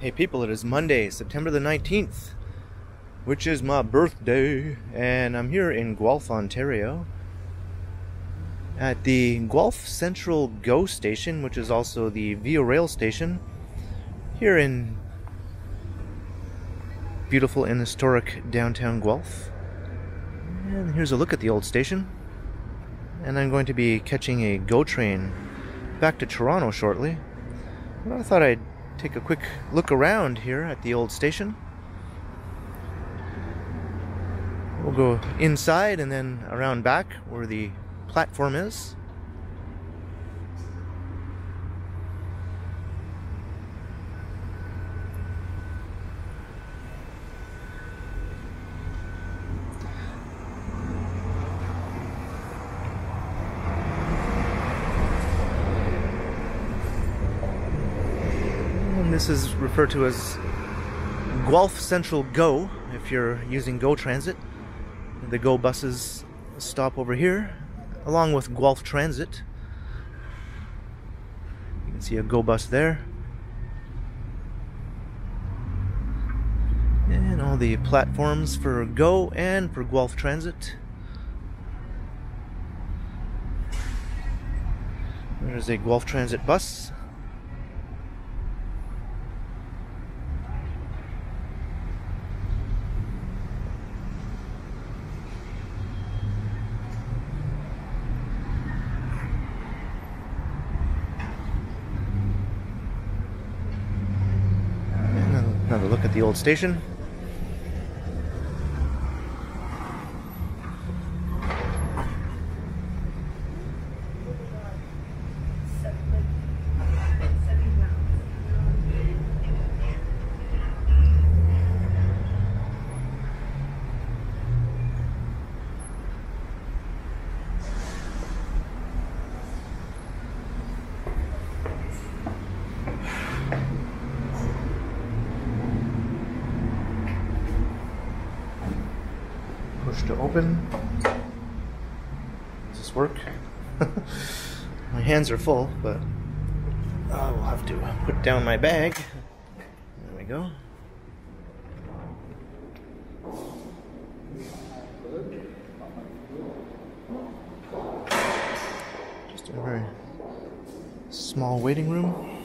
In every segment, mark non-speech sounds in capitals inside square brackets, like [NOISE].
Hey people, it is Monday, September the 19th, which is my birthday, and I'm here in Guelph, Ontario, at the Guelph Central GO station, which is also the Via Rail station, here in beautiful and historic downtown Guelph. And here's a look at the old station, and I'm going to be catching a GO train back to Toronto shortly. But I thought I'd take a quick look around here at the old station. We'll go inside and then around back where the platform is. This is referred to as Guelph Central Go if you're using Go Transit. The Go buses stop over here along with Guelph Transit. You can see a Go bus there. And all the platforms for Go and for Guelph Transit. There's a Guelph Transit bus. Another look at the old station. To open. Does this work? [LAUGHS] my hands are full, but I will have to put down my bag. There we go. Just a very small waiting room.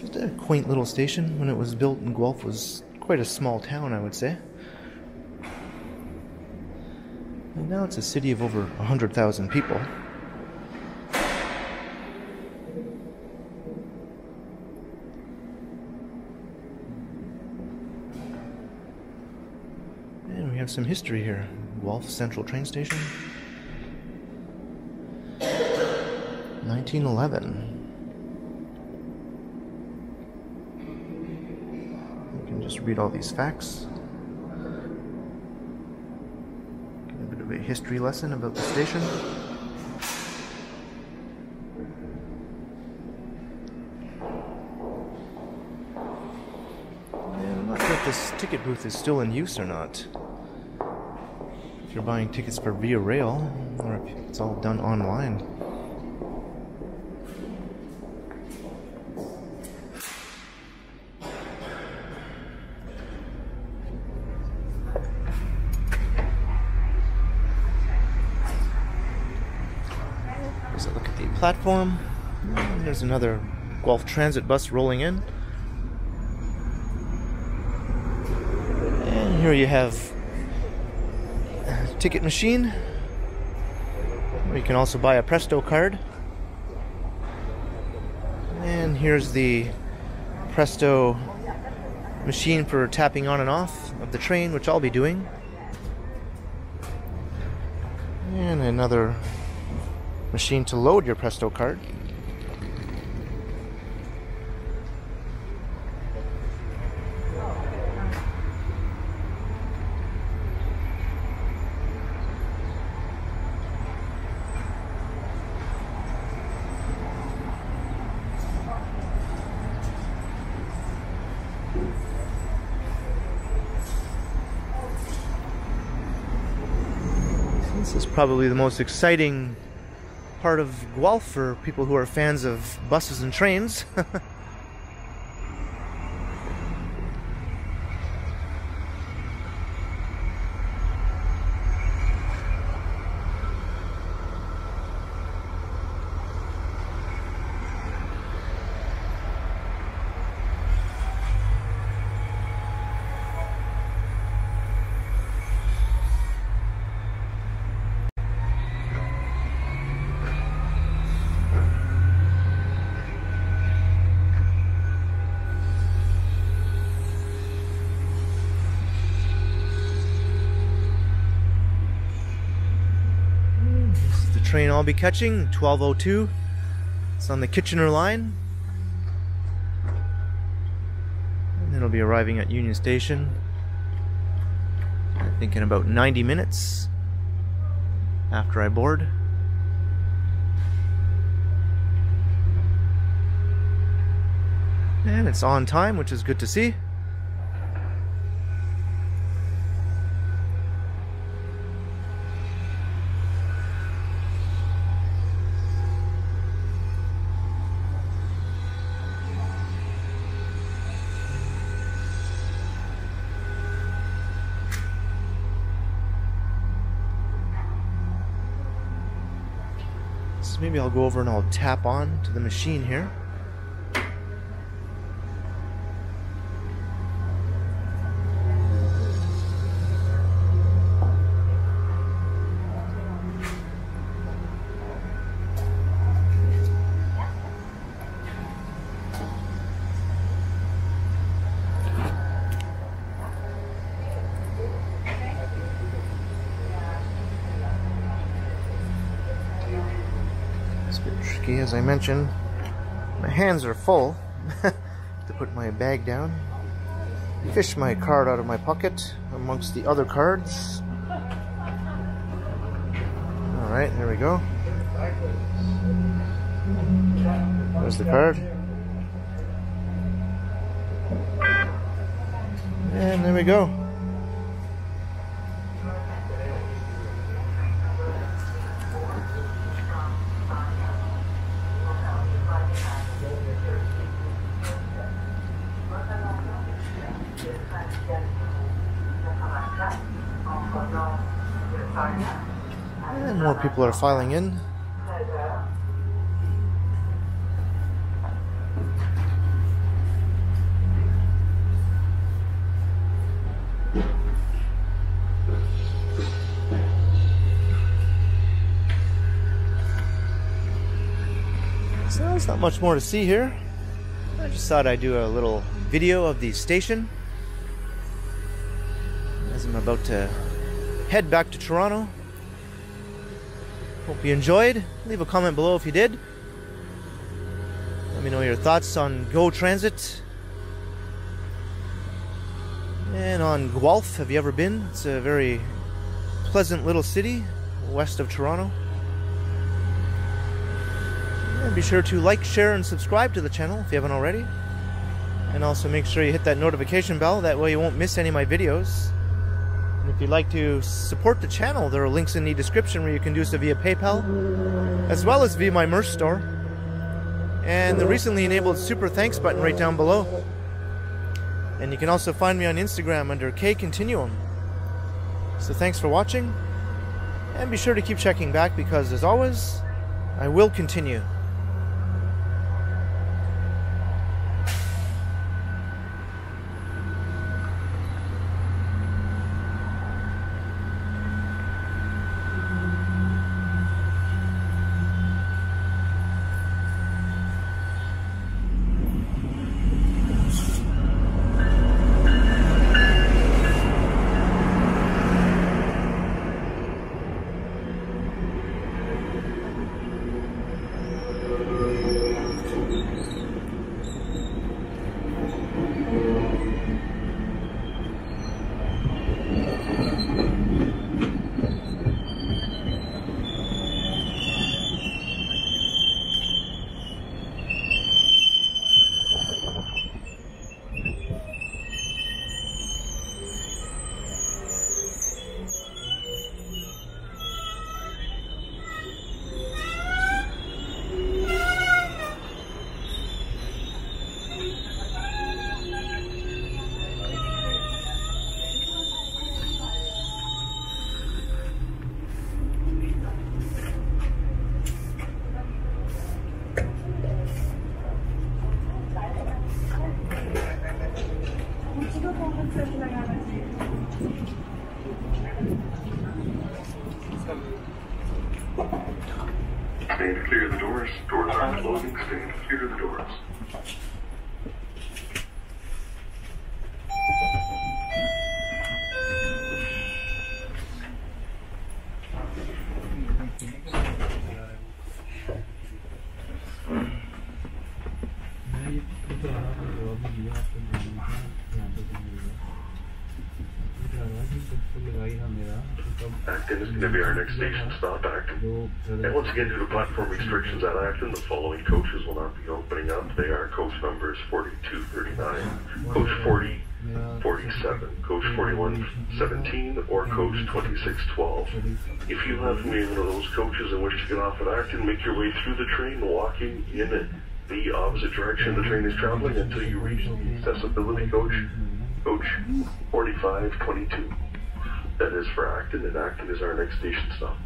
Just a quaint little station. When it was built in Guelph was quite a small town, I would say. And now it's a city of over 100,000 people. And we have some history here. Guelph Central Train Station. 1911. just read all these facts. Get a bit of a history lesson about the station. And I'm not sure if this ticket booth is still in use or not. If you're buying tickets for Via Rail, or if it's all done online. Platform. Mm, there's another Guelph Transit bus rolling in. And here you have a ticket machine. You can also buy a Presto card. And here's the Presto machine for tapping on and off of the train, which I'll be doing. And another machine to load your Presto card. This is probably the most exciting part of Guelph for people who are fans of buses and trains. [LAUGHS] train I'll be catching, 1202. It's on the Kitchener line. And it'll be arriving at Union Station, I think in about 90 minutes after I board. And it's on time, which is good to see. Maybe I'll go over and I'll tap on to the machine here. As I mentioned. My hands are full [LAUGHS] to put my bag down. Fish my card out of my pocket amongst the other cards. Alright, there we go. There's the card. And there we go. And more people are filing in. So there's not much more to see here. I just thought I'd do a little video of the station as I'm about to head back to Toronto. Hope you enjoyed. Leave a comment below if you did. Let me know your thoughts on Go Transit and on Guelph. Have you ever been? It's a very pleasant little city west of Toronto. And be sure to like, share, and subscribe to the channel if you haven't already. And also make sure you hit that notification bell, that way you won't miss any of my videos. And if you'd like to support the channel, there are links in the description where you can do so via PayPal, as well as via my merch store. And the recently enabled super thanks button right down below. And you can also find me on Instagram under K Continuum. So thanks for watching, and be sure to keep checking back because, as always, I will continue. Doors. Doors aren't closing. Clear of the doors. Is going to be our next station stop, Acton. And once again, due to platform restrictions at Acton, the following coaches will not be opening up. They are coach numbers 4239, coach 40, 47, coach 41, 17, or coach 2612. If you have me one of those coaches and wish to get off at Acton, make your way through the train, walking in the opposite direction the train is traveling until you reach the accessibility coach, coach 4522 that is for Acton, and Acton is our next station stop.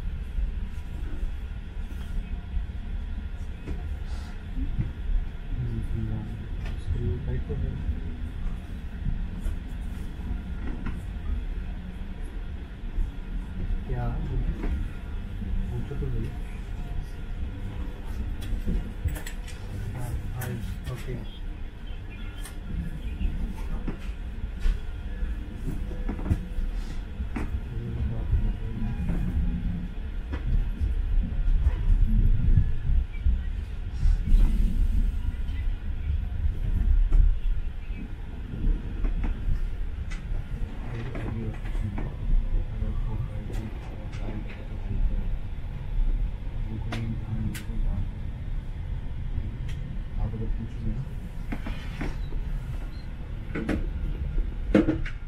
Yeah, okay. Thank you.